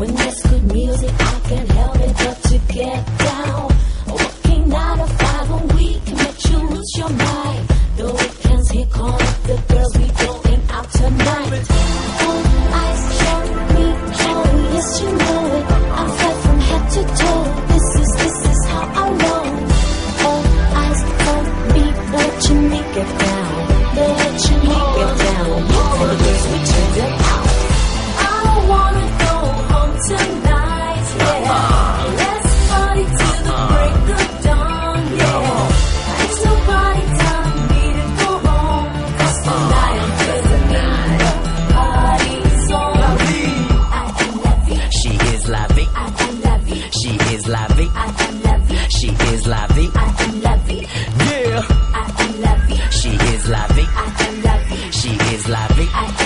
When there's good music, I can help it but to get down. Working out of five a week can make you lose your mind. The weekends here, come. She is La Vy. I am la. Yeah. I am la. She is La Vy. I am la. She is La Vy. I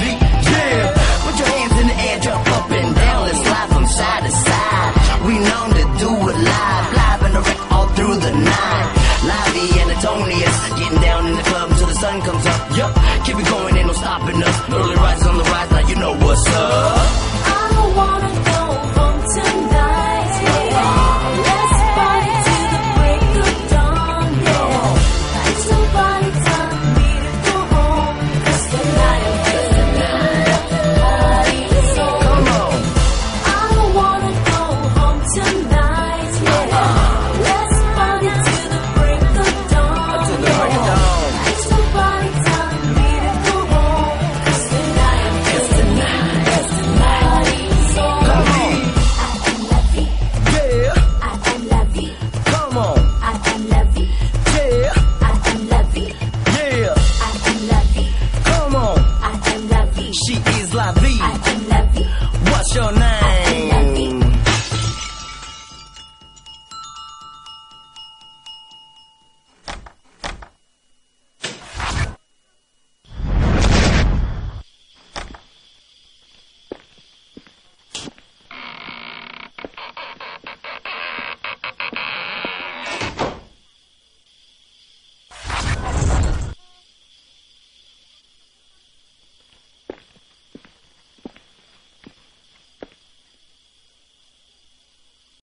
Yeah. Put your hands in the air, jump up and down. Slide from side to side. We know to do it live, live and direct all through the night. Lively the Antonius, getting down in the club until the sun comes up. Yup, keep it going, ain't no stopping us. Early